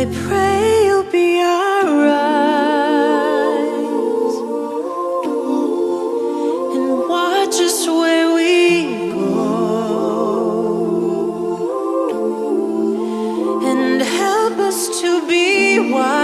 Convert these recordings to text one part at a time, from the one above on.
I pray you'll be alright. And watch us where we go. And help us to be wise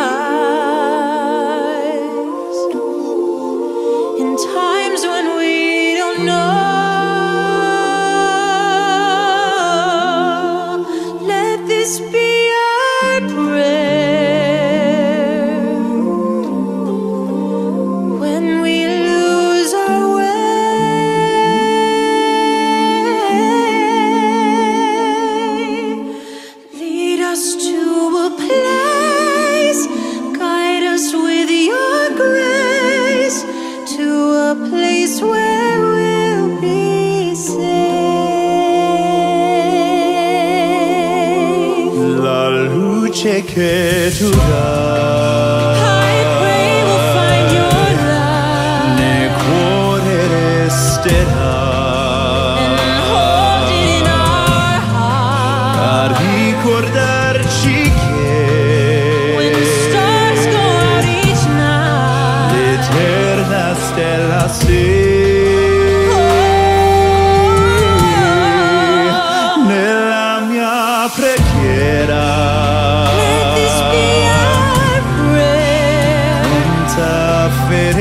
luce che tu dai I pray we'll find your love. nel cuore resterà and hold it in our heart. a ricordarci When che stars go out each night, l'eterna stella sei nella mia preghiera fill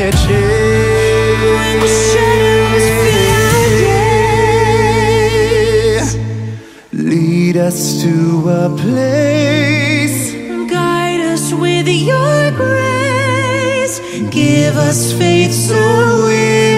lead us to a place guide us with your grace. Give us faith so we'll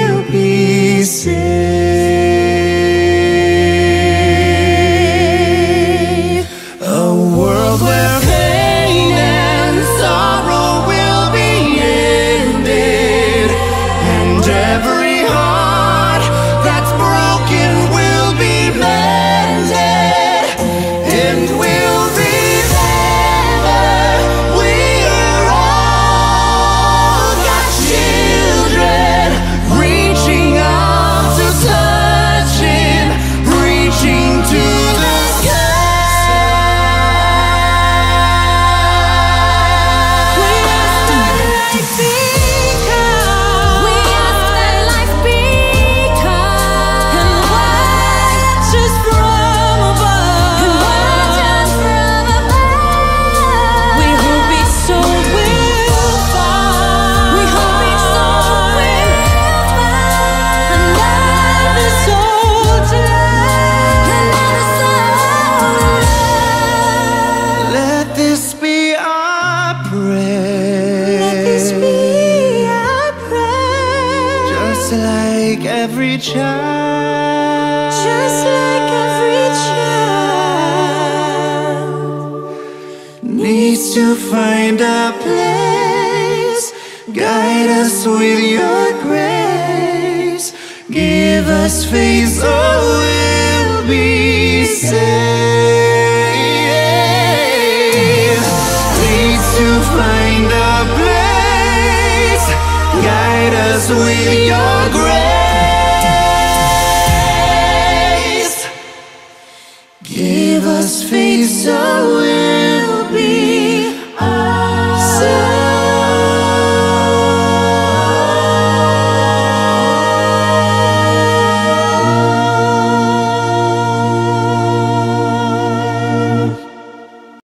like every child. Just like every child needs to find a place. Guide us with your grace. Give us faith so we'll be saved. Needs to find a place. Guide us with your so